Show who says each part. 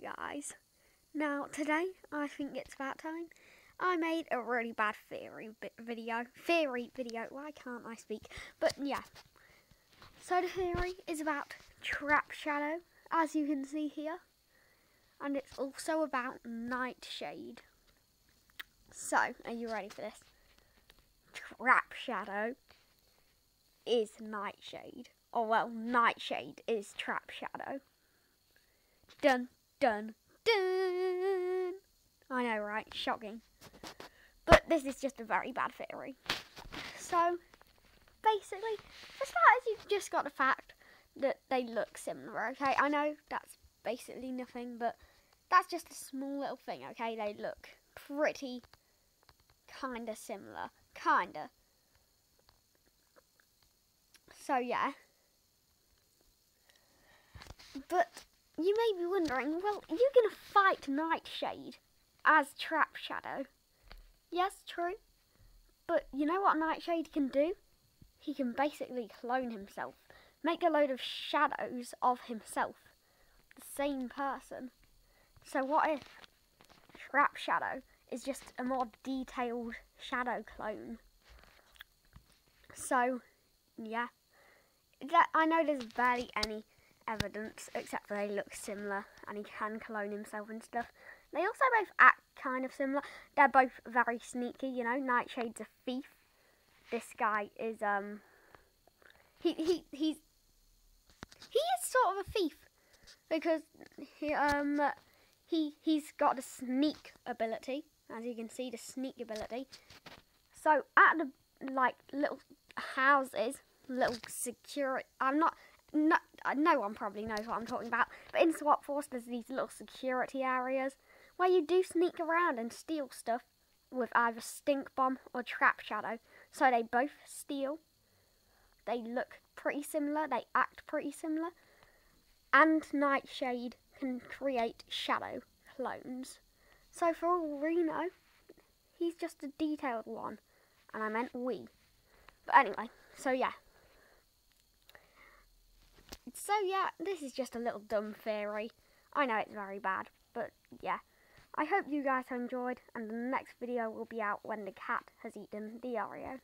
Speaker 1: Guys. Now today I think it's about time I made a really bad theory video. Theory video. Why can't I speak? But yeah. So the theory is about Trap Shadow, as you can see here. And it's also about Nightshade. So, are you ready for this? Trap Shadow is Nightshade. Oh well, Nightshade is Trap Shadow. Dun, dun, dun. I know, right? Shocking. But this is just a very bad theory. So, basically, for starters, you've just got the fact that they look similar, okay? I know that's basically nothing, but that's just a small little thing, okay? They look pretty kind of similar. Kind of. So, yeah. But you may be wondering, well, you're going to fight Nightshade as Trap Shadow. Yes, true. But you know what Nightshade can do? He can basically clone himself, make a load of shadows of himself, the same person. So what if Trap Shadow is just a more detailed shadow clone? So, yeah. That, I know there's barely any evidence, except they look similar and he can clone himself and stuff. They also both act kind of similar. They're both very sneaky, you know. Nightshade's a thief. This guy is um he he he's he is sort of a thief because he um he he's got the sneak ability, as you can see, the sneak ability. So at the like little houses, little security. I'm not no, Uh, no one probably knows what I'm talking about. But in SWAP Force, there's these little security areas where you do sneak around and steal stuff with either Stink Bomb or Trap Shadow. So they both steal. They look pretty similar. They act pretty similar. And Nightshade can create shadow clones. So for all we know, he's just a detailed one. And I meant we. But anyway, so yeah, so yeah, this is just a little dumb theory. I know it's very bad, but yeah. I hope you guys enjoyed, and the next video will be out when the cat has eaten the Oreo.